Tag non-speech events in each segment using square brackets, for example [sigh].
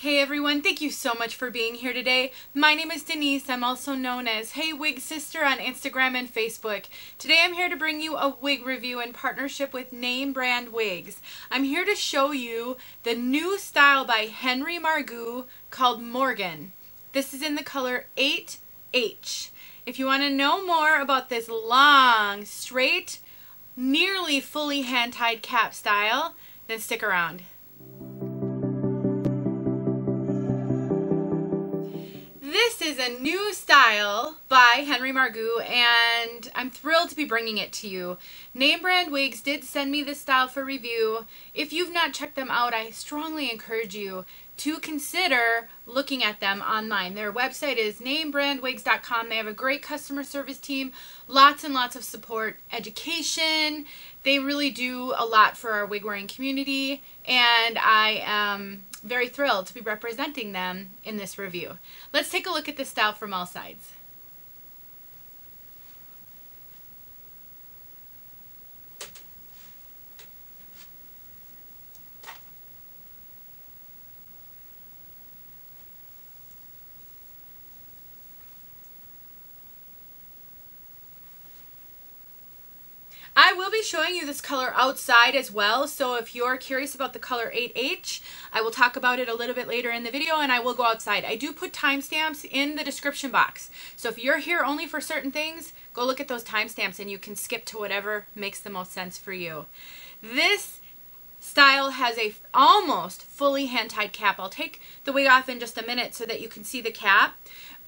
Hey everyone, thank you so much for being here today. My name is Denise. I'm also known as Hey Wig Sister on Instagram and Facebook. Today I'm here to bring you a wig review in partnership with Name Brand Wigs. I'm here to show you the new style by Henry Margu called Morgan. This is in the color 8H. If you want to know more about this long, straight, nearly fully hand-tied cap style, then stick around. This is a new style by Henry Margu and I'm thrilled to be bringing it to you. Name Brand Wigs did send me this style for review. If you've not checked them out, I strongly encourage you to consider looking at them online. Their website is namebrandwigs.com. They have a great customer service team, lots and lots of support, education. They really do a lot for our wig wearing community, and I am very thrilled to be representing them in this review. Let's take a look at this style from all sides. I will be showing you this color outside as well, so if you're curious about the color 8H, I will talk about it a little bit later in the video and I will go outside. I do put timestamps in the description box, so if you're here only for certain things, go look at those timestamps and you can skip to whatever makes the most sense for you. This style has a almost fully hand-tied cap. I'll take the wig off in just a minute so that you can see the cap,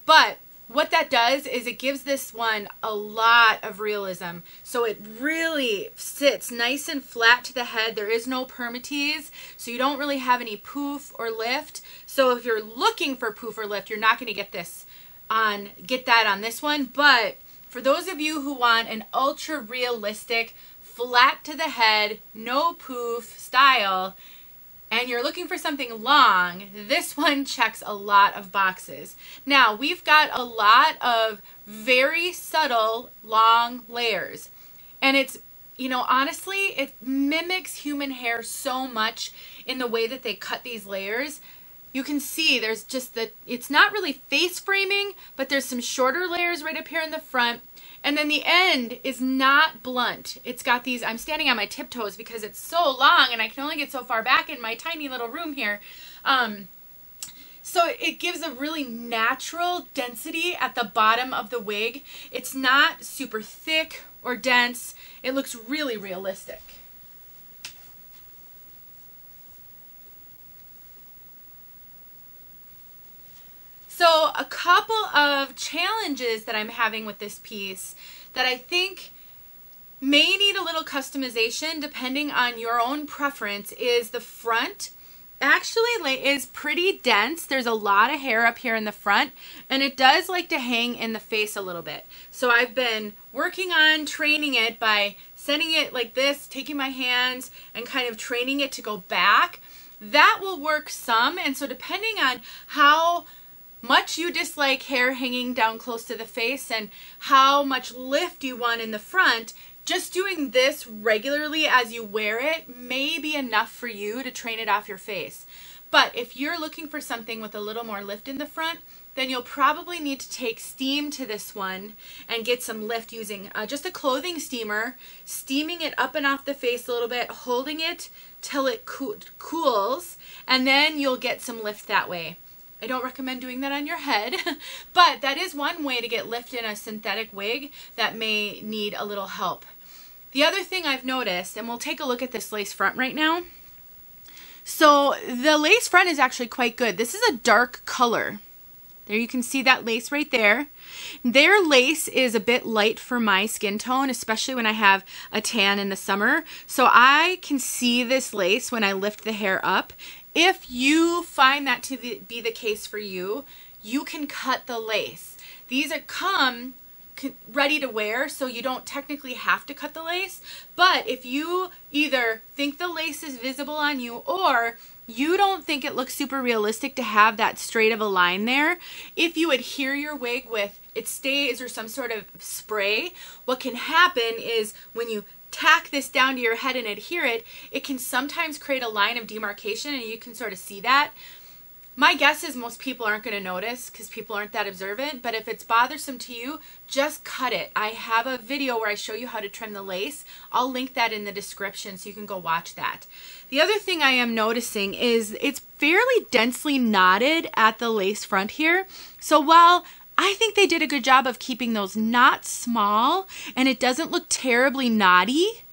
but what that does is it gives this one a lot of realism. So it really sits nice and flat to the head. There is no permatease, so you don't really have any poof or lift. So if you're looking for poof or lift, you're not going to get this on get that on this one, but for those of you who want an ultra realistic flat to the head, no poof style, and you're looking for something long, this [laughs] one checks a lot of boxes. Now, we've got a lot of very subtle long layers. And it's, you know, honestly, it mimics human hair so much in the way that they cut these layers. You can see there's just the, it's not really face framing, but there's some shorter layers right up here in the front and then the end is not blunt. It's got these, I'm standing on my tiptoes because it's so long and I can only get so far back in my tiny little room here. Um, so it gives a really natural density at the bottom of the wig. It's not super thick or dense. It looks really realistic. So a couple of challenges that I'm having with this piece that I think may need a little customization depending on your own preference is the front actually is pretty dense. There's a lot of hair up here in the front and it does like to hang in the face a little bit. So I've been working on training it by sending it like this, taking my hands and kind of training it to go back. That will work some and so depending on how much you dislike hair hanging down close to the face and how much lift you want in the front, just doing this regularly as you wear it may be enough for you to train it off your face. But if you're looking for something with a little more lift in the front, then you'll probably need to take steam to this one and get some lift using uh, just a clothing steamer, steaming it up and off the face a little bit, holding it till it co cools, and then you'll get some lift that way. I don't recommend doing that on your head, [laughs] but that is one way to get lift in a synthetic wig that may need a little help. The other thing I've noticed, and we'll take a look at this lace front right now. So the lace front is actually quite good. This is a dark color. There you can see that lace right there. Their lace is a bit light for my skin tone, especially when I have a tan in the summer. So I can see this lace when I lift the hair up if you find that to be the case for you, you can cut the lace. These are come ready to wear so you don't technically have to cut the lace but if you either think the lace is visible on you or you don't think it looks super realistic to have that straight of a line there if you adhere your wig with it stays or some sort of spray what can happen is when you tack this down to your head and adhere it, it can sometimes create a line of demarcation and you can sort of see that. My guess is most people aren't going to notice because people aren't that observant. But if it's bothersome to you, just cut it. I have a video where I show you how to trim the lace. I'll link that in the description so you can go watch that. The other thing I am noticing is it's fairly densely knotted at the lace front here. So while I think they did a good job of keeping those knots small and it doesn't look terribly knotty,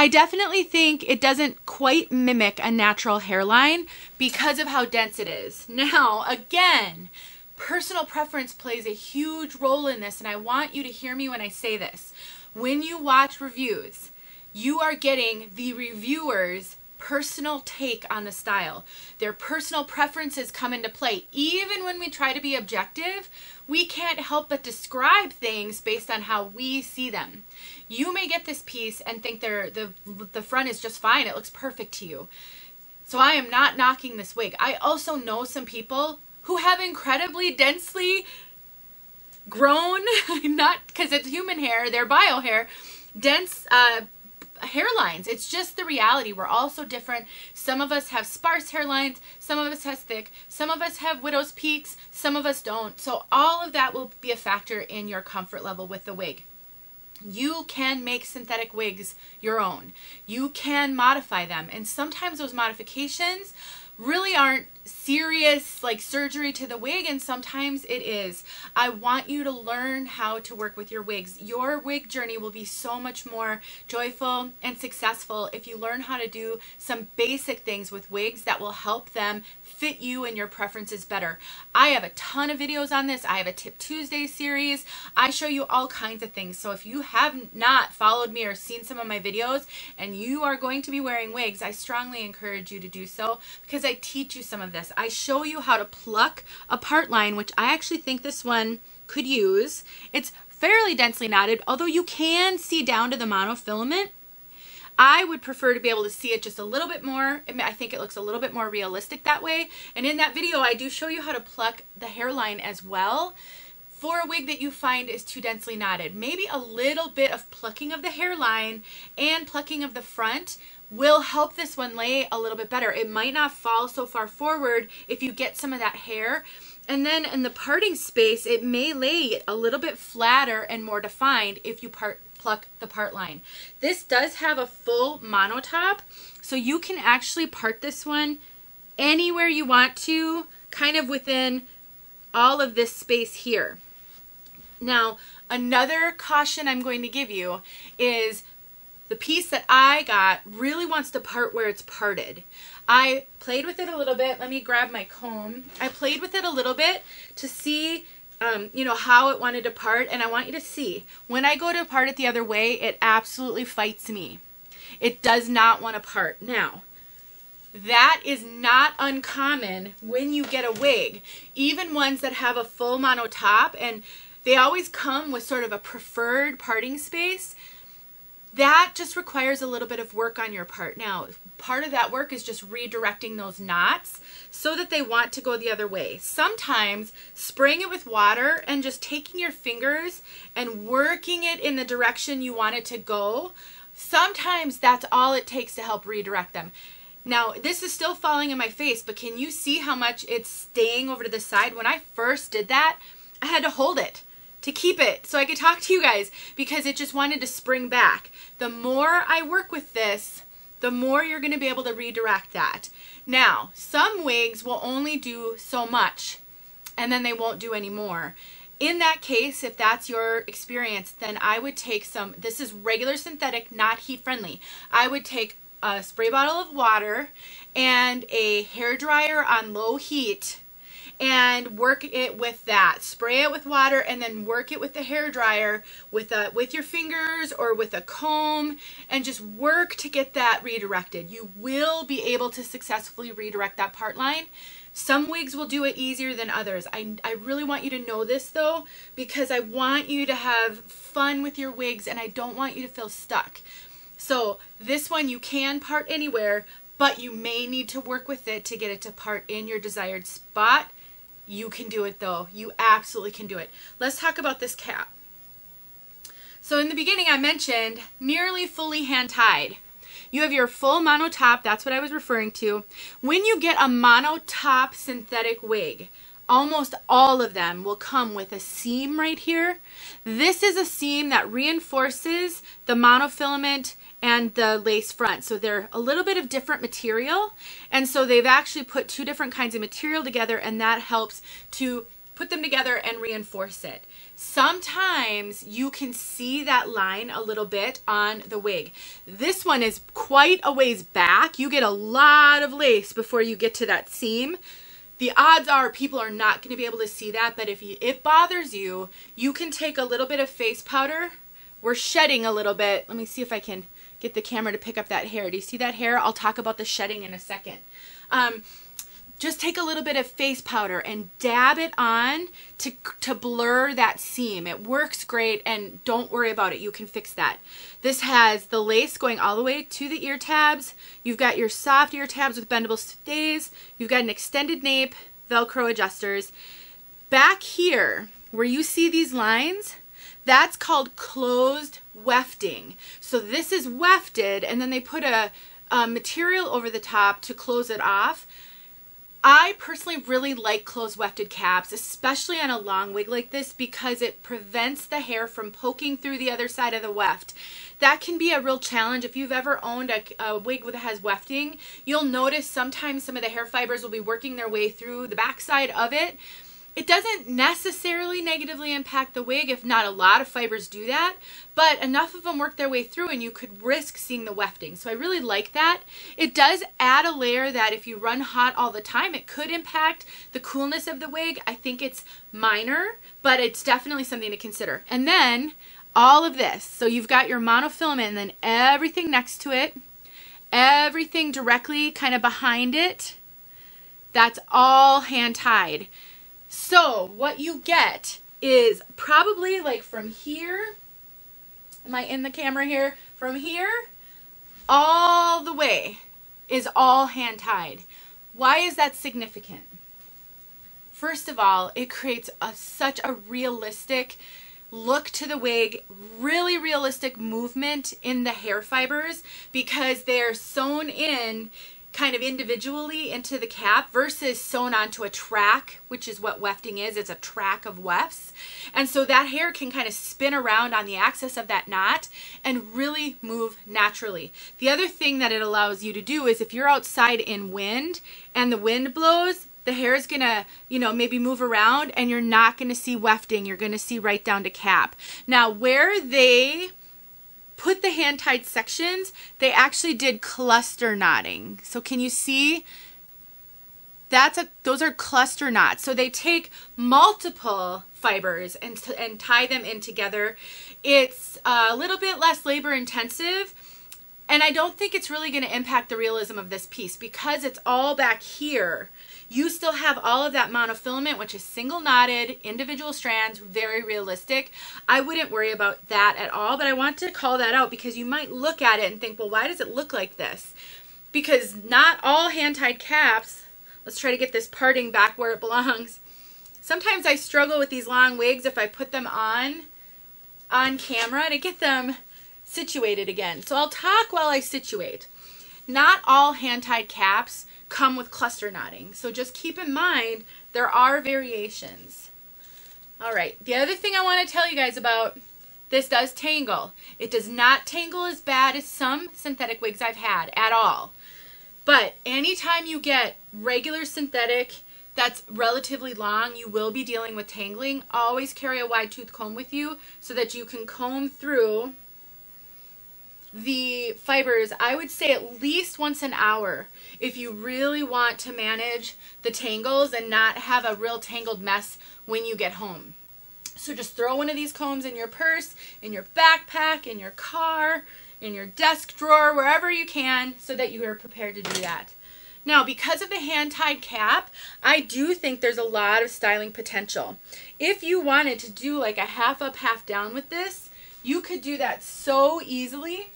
I definitely think it doesn't quite mimic a natural hairline because of how dense it is. Now, again, personal preference plays a huge role in this, and I want you to hear me when I say this. When you watch reviews, you are getting the reviewer's personal take on the style. Their personal preferences come into play. Even when we try to be objective, we can't help but describe things based on how we see them. You may get this piece and think the, the front is just fine. It looks perfect to you. So I am not knocking this wig. I also know some people who have incredibly densely grown, [laughs] not because it's human hair, they're bio hair, dense uh, hairlines. It's just the reality. We're all so different. Some of us have sparse hairlines, some of us has thick, some of us have widow's peaks, some of us don't. So all of that will be a factor in your comfort level with the wig. You can make synthetic wigs your own. You can modify them. And sometimes those modifications really aren't serious like surgery to the wig and sometimes it is. I want you to learn how to work with your wigs. Your wig journey will be so much more joyful and successful if you learn how to do some basic things with wigs that will help them fit you and your preferences better. I have a ton of videos on this. I have a Tip Tuesday series. I show you all kinds of things. So if you have not followed me or seen some of my videos and you are going to be wearing wigs, I strongly encourage you to do so because I teach you some of this. I show you how to pluck a part line, which I actually think this one could use. It's fairly densely knotted, although you can see down to the monofilament. I would prefer to be able to see it just a little bit more. I think it looks a little bit more realistic that way. And in that video, I do show you how to pluck the hairline as well for a wig that you find is too densely knotted. Maybe a little bit of plucking of the hairline and plucking of the front will help this one lay a little bit better. It might not fall so far forward if you get some of that hair. And then in the parting space, it may lay a little bit flatter and more defined if you part pluck the part line. This does have a full monotop, so you can actually part this one anywhere you want to, kind of within all of this space here. Now, another caution I'm going to give you is the piece that I got really wants to part where it's parted. I played with it a little bit. Let me grab my comb. I played with it a little bit to see um, you know, how it wanted to part. And I want you to see, when I go to part it the other way, it absolutely fights me. It does not want to part. Now, that is not uncommon when you get a wig. Even ones that have a full mono top and they always come with sort of a preferred parting space that just requires a little bit of work on your part. Now, part of that work is just redirecting those knots so that they want to go the other way. Sometimes spraying it with water and just taking your fingers and working it in the direction you want it to go, sometimes that's all it takes to help redirect them. Now, this is still falling in my face, but can you see how much it's staying over to the side? When I first did that, I had to hold it to keep it so I could talk to you guys because it just wanted to spring back. The more I work with this, the more you're going to be able to redirect that. Now, some wigs will only do so much and then they won't do any more. In that case, if that's your experience, then I would take some, this is regular synthetic, not heat friendly. I would take a spray bottle of water and a hair dryer on low heat and work it with that. Spray it with water and then work it with the hair dryer with a with your fingers or with a comb and just work to get that redirected. You will be able to successfully redirect that part line. Some wigs will do it easier than others. I, I really want you to know this though because I want you to have fun with your wigs and I don't want you to feel stuck. So this one you can part anywhere, but you may need to work with it to get it to part in your desired spot you can do it though. You absolutely can do it. Let's talk about this cap. So in the beginning I mentioned nearly fully hand tied. you have your full mono top. That's what I was referring to. When you get a mono top synthetic wig, almost all of them will come with a seam right here. This is a seam that reinforces the monofilament and the lace front. So they're a little bit of different material. And so they've actually put two different kinds of material together and that helps to put them together and reinforce it. Sometimes you can see that line a little bit on the wig. This one is quite a ways back. You get a lot of lace before you get to that seam. The odds are people are not going to be able to see that, but if you, it bothers you, you can take a little bit of face powder. We're shedding a little bit. Let me see if I can get the camera to pick up that hair. Do you see that hair? I'll talk about the shedding in a second. Um, just take a little bit of face powder and dab it on to, to blur that seam. It works great and don't worry about it. You can fix that. This has the lace going all the way to the ear tabs. You've got your soft ear tabs with bendable stays. You've got an extended nape, Velcro adjusters. Back here, where you see these lines, that's called closed wefting. So this is wefted and then they put a, a material over the top to close it off. I personally really like closed wefted caps, especially on a long wig like this because it prevents the hair from poking through the other side of the weft. That can be a real challenge. If you've ever owned a, a wig that has wefting, you'll notice sometimes some of the hair fibers will be working their way through the backside of it it doesn't necessarily negatively impact the wig if not a lot of fibers do that, but enough of them work their way through and you could risk seeing the wefting. So I really like that. It does add a layer that if you run hot all the time, it could impact the coolness of the wig. I think it's minor, but it's definitely something to consider. And then all of this. So you've got your monofilament and then everything next to it, everything directly kind of behind it. That's all hand tied. So what you get is probably like from here, am I in the camera here? From here all the way is all hand tied. Why is that significant? First of all, it creates a, such a realistic look to the wig, really realistic movement in the hair fibers because they're sewn in kind of individually into the cap versus sewn onto a track, which is what wefting is. It's a track of wefts. And so that hair can kind of spin around on the axis of that knot and really move naturally. The other thing that it allows you to do is if you're outside in wind and the wind blows, the hair is going to, you know, maybe move around and you're not going to see wefting. You're going to see right down to cap. Now, where they put the hand tied sections, they actually did cluster knotting. So can you see? That's a, those are cluster knots. So they take multiple fibers and, and tie them in together. It's a little bit less labor intensive. And I don't think it's really going to impact the realism of this piece because it's all back here you still have all of that monofilament, which is single knotted, individual strands, very realistic. I wouldn't worry about that at all, but I want to call that out because you might look at it and think, well, why does it look like this? Because not all hand-tied caps, let's try to get this parting back where it belongs. Sometimes I struggle with these long wigs if I put them on on camera to get them situated again. So I'll talk while I situate. Not all hand-tied caps come with cluster knotting. So just keep in mind there are variations. All right, the other thing I want to tell you guys about, this does tangle. It does not tangle as bad as some synthetic wigs I've had at all. But anytime you get regular synthetic that's relatively long, you will be dealing with tangling. Always carry a wide tooth comb with you so that you can comb through the fibers, I would say at least once an hour if you really want to manage the tangles and not have a real tangled mess when you get home. So just throw one of these combs in your purse, in your backpack, in your car, in your desk drawer, wherever you can so that you are prepared to do that. Now, because of the hand-tied cap, I do think there's a lot of styling potential. If you wanted to do like a half up, half down with this, you could do that so easily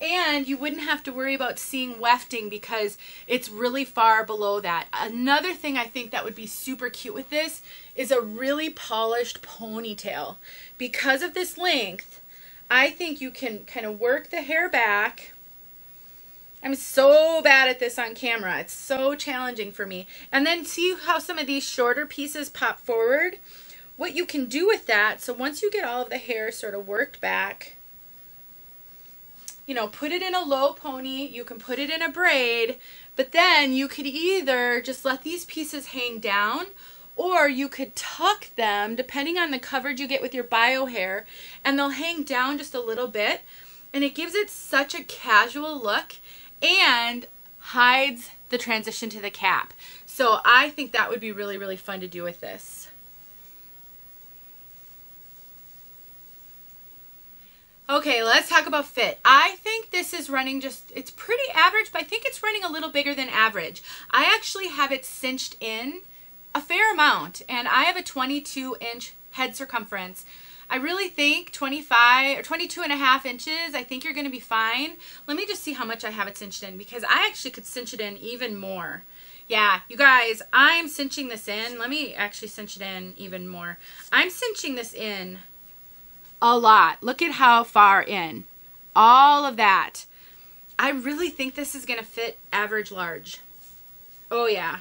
and you wouldn't have to worry about seeing wefting because it's really far below that. Another thing I think that would be super cute with this is a really polished ponytail. Because of this length, I think you can kind of work the hair back I'm so bad at this on camera. It's so challenging for me. And then see how some of these shorter pieces pop forward? What you can do with that, so once you get all of the hair sort of worked back, you know, put it in a low pony, you can put it in a braid, but then you could either just let these pieces hang down or you could tuck them depending on the coverage you get with your bio hair and they'll hang down just a little bit and it gives it such a casual look and hides the transition to the cap. So I think that would be really, really fun to do with this. Okay, let's talk about fit. I think this is running just, it's pretty average, but I think it's running a little bigger than average. I actually have it cinched in a fair amount, and I have a 22 inch head circumference. I really think 25 or 22 and a half inches, I think you're going to be fine. Let me just see how much I have it cinched in because I actually could cinch it in even more. Yeah, you guys, I'm cinching this in. Let me actually cinch it in even more. I'm cinching this in a lot. Look at how far in. All of that. I really think this is going to fit average large. Oh, yeah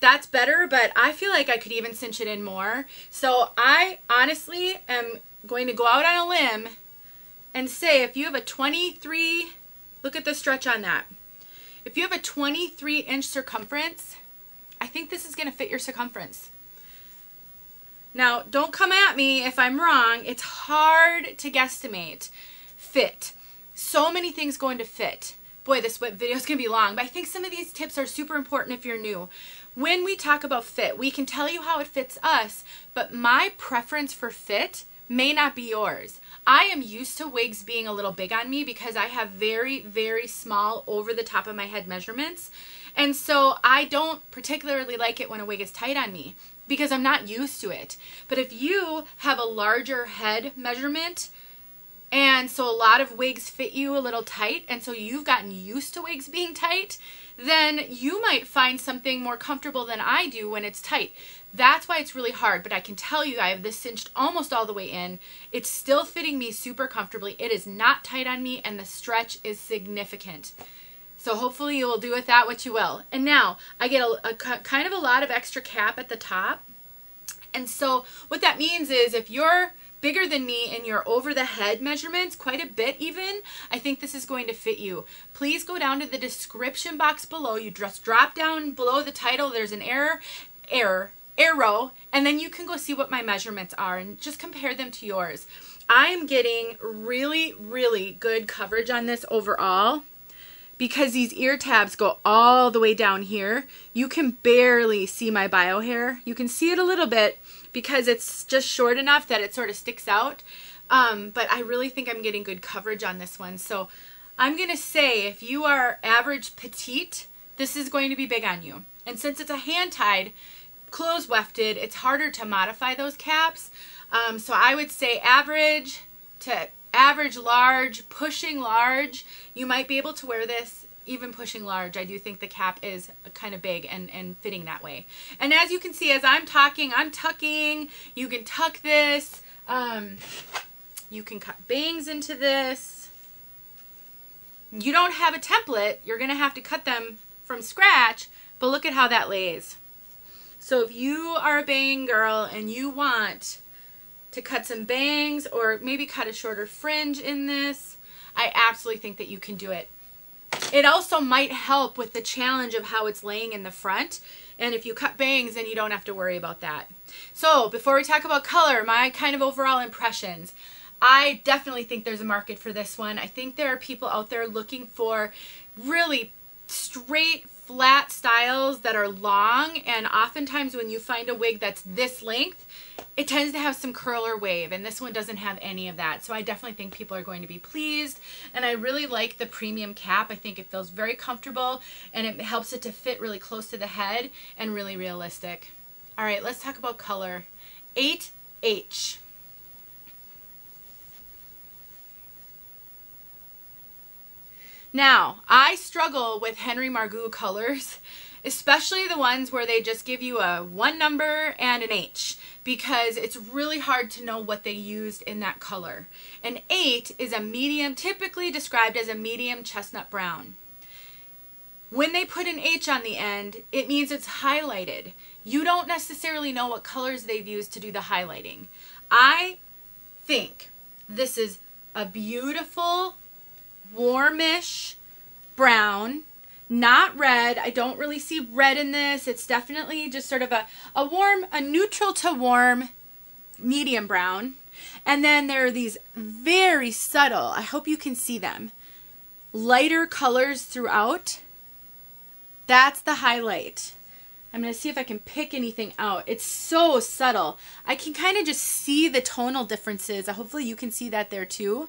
that's better, but I feel like I could even cinch it in more. So I honestly am going to go out on a limb and say if you have a 23, look at the stretch on that. If you have a 23 inch circumference, I think this is going to fit your circumference. Now, don't come at me if I'm wrong. It's hard to guesstimate fit. So many things go into fit. Boy, this video is going to be long, but I think some of these tips are super important if you're new. When we talk about fit, we can tell you how it fits us, but my preference for fit may not be yours. I am used to wigs being a little big on me because I have very, very small over the top of my head measurements. And so I don't particularly like it when a wig is tight on me because I'm not used to it. But if you have a larger head measurement, and so a lot of wigs fit you a little tight, and so you've gotten used to wigs being tight, then you might find something more comfortable than I do when it's tight. That's why it's really hard, but I can tell you I have this cinched almost all the way in. It's still fitting me super comfortably. It is not tight on me, and the stretch is significant. So hopefully you will do with that what you will. And now I get a, a kind of a lot of extra cap at the top. And so what that means is if you're bigger than me in your over the head measurements, quite a bit even, I think this is going to fit you. Please go down to the description box below. You just drop down below the title. There's an error, error, arrow, and then you can go see what my measurements are and just compare them to yours. I am getting really, really good coverage on this overall because these ear tabs go all the way down here. You can barely see my bio hair. You can see it a little bit, because it's just short enough that it sort of sticks out. Um, but I really think I'm getting good coverage on this one. So I'm going to say if you are average petite, this is going to be big on you. And since it's a hand-tied, close wefted, it's harder to modify those caps. Um, so I would say average to average large, pushing large. You might be able to wear this even pushing large, I do think the cap is kind of big and, and fitting that way. And as you can see, as I'm talking, I'm tucking. You can tuck this. Um, you can cut bangs into this. You don't have a template. You're going to have to cut them from scratch, but look at how that lays. So if you are a bang girl and you want to cut some bangs or maybe cut a shorter fringe in this, I absolutely think that you can do it. It also might help with the challenge of how it's laying in the front. And if you cut bangs, then you don't have to worry about that. So before we talk about color, my kind of overall impressions. I definitely think there's a market for this one. I think there are people out there looking for really straight flat styles that are long and oftentimes when you find a wig that's this length it tends to have some curl or wave and this one doesn't have any of that. So I definitely think people are going to be pleased. And I really like the premium cap. I think it feels very comfortable and it helps it to fit really close to the head and really realistic. All right let's talk about color. 8H Now, I struggle with Henry Margu colors, especially the ones where they just give you a one number and an H because it's really hard to know what they used in that color. An 8 is a medium, typically described as a medium chestnut brown. When they put an H on the end, it means it's highlighted. You don't necessarily know what colors they've used to do the highlighting. I think this is a beautiful, warmish brown, not red. I don't really see red in this. It's definitely just sort of a, a warm, a neutral to warm medium brown. And then there are these very subtle, I hope you can see them, lighter colors throughout. That's the highlight. I'm going to see if I can pick anything out. It's so subtle. I can kind of just see the tonal differences. Uh, hopefully you can see that there too.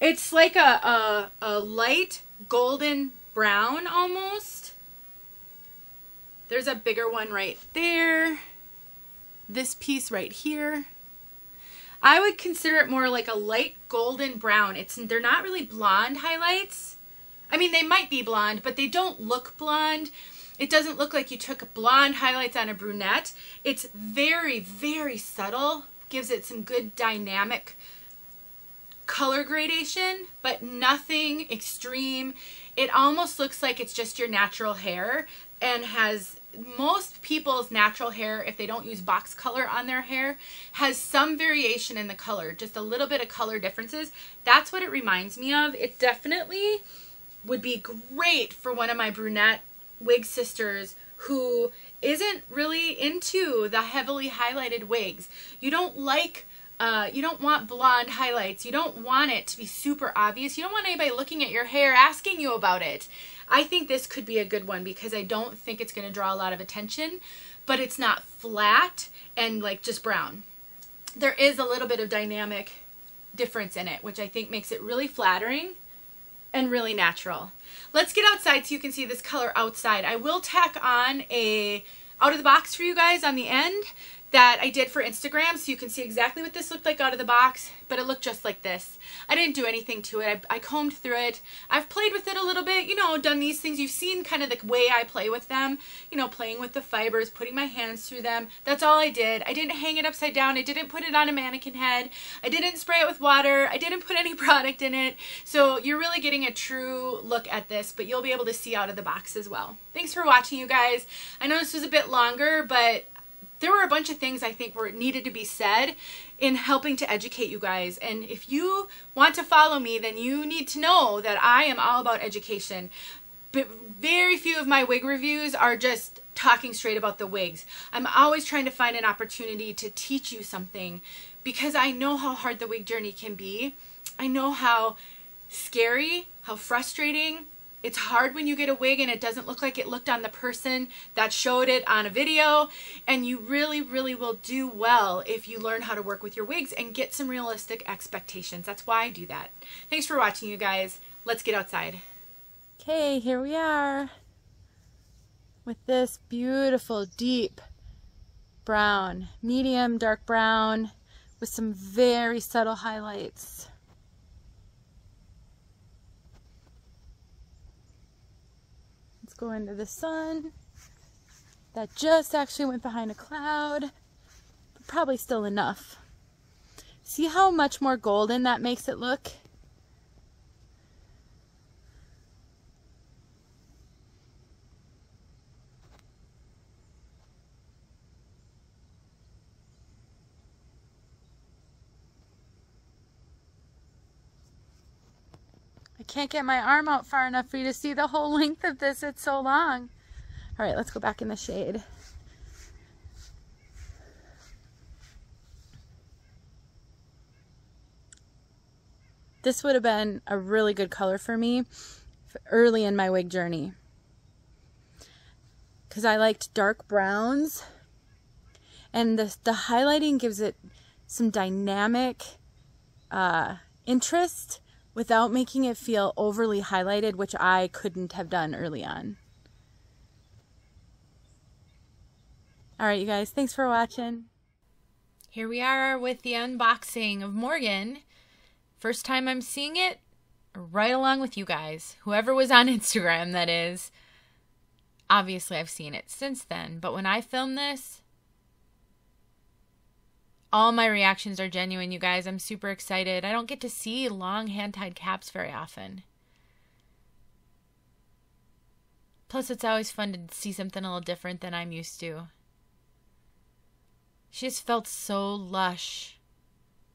It's like a, a, a light golden brown almost. There's a bigger one right there. This piece right here. I would consider it more like a light golden brown. It's They're not really blonde highlights. I mean, they might be blonde, but they don't look blonde. It doesn't look like you took blonde highlights on a brunette. It's very, very subtle. Gives it some good dynamic color gradation, but nothing extreme. It almost looks like it's just your natural hair and has most people's natural hair, if they don't use box color on their hair, has some variation in the color, just a little bit of color differences. That's what it reminds me of. It definitely would be great for one of my brunette wig sisters who isn't really into the heavily highlighted wigs. You don't like uh, you don't want blonde highlights. You don't want it to be super obvious. You don't want anybody looking at your hair asking you about it. I think this could be a good one because I don't think it's going to draw a lot of attention, but it's not flat and like just brown. There is a little bit of dynamic difference in it, which I think makes it really flattering and really natural. Let's get outside so you can see this color outside. I will tack on a out of the box for you guys on the end that I did for Instagram so you can see exactly what this looked like out of the box, but it looked just like this. I didn't do anything to it. I, I, combed through it. I've played with it a little bit, you know, done these things. You've seen kind of the way I play with them, you know, playing with the fibers, putting my hands through them. That's all I did. I didn't hang it upside down. I didn't put it on a mannequin head. I didn't spray it with water. I didn't put [laughs] any product in it. So you're really getting a true look at this, but you'll be able to see out of the box as well. Thanks for watching, you guys. I know this was a bit longer, but there were a bunch of things I think were needed to be said in helping to educate you guys. And if you want to follow me, then you need to know that I am all about education. But very few of my wig reviews are just talking straight about the wigs. I'm always trying to find an opportunity to teach you something because I know how hard the wig journey can be. I know how scary, how frustrating, it's hard when you get a wig and it doesn't look like it looked on the person that showed it on a video. And you really, really will do well if you learn how to work with your wigs and get some realistic expectations. That's why I do that. Thanks for watching, you guys. Let's get outside. Okay, here we are with this beautiful, deep brown, medium dark brown with some very subtle highlights. Go into the sun. That just actually went behind a cloud, but probably still enough. See how much more golden that makes it look? Can't get my arm out far enough for you to see the whole length of this. It's so long. All right, let's go back in the shade. This would have been a really good color for me early in my wig journey. Because I liked dark browns. And the, the highlighting gives it some dynamic uh, interest without making it feel overly highlighted, which I couldn't have done early on. All right, you guys, thanks for watching. Here we are with the unboxing of Morgan. First time I'm seeing it, right along with you guys. Whoever was on [laughs] Instagram, that is. Obviously, I've seen it since then, but when I filmed this, all my reactions are genuine, you guys. I'm super excited. I don't get to see long hand tied caps very often. Plus, it's always fun to see something a little different than I'm used to. She just felt so lush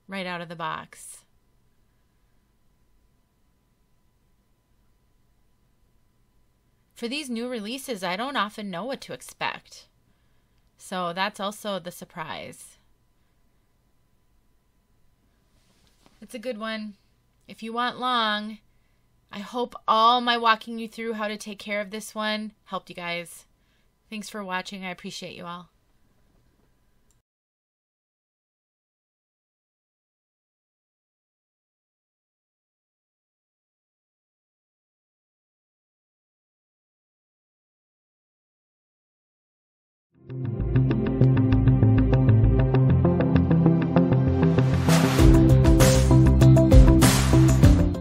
right out of the box. For these new releases, I don't often know what to expect. So that's also the surprise. It's a good one. If you want long, I hope all my walking you through how to take care of this one helped you guys. Thanks for watching. I appreciate you all.